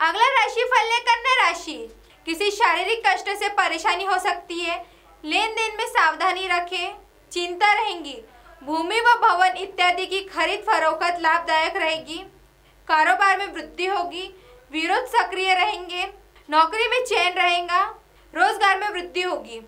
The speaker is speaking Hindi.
अगला राशि फल है कन्या राशि। किसी शारीरिक कष्ट से परेशानी हो सकती है। लेन देन में सावधानी रखें, चिंता रहेंगी। भूमि व भवन इत्यादि की खरीद फरोख्त लाभदायक रहेगी। कारोबार में वृद्धि होगी, विरोध सक्रिय रहेंगे, नौकरी में चैन रहेगा, रोज़गार में वृद्धि होगी।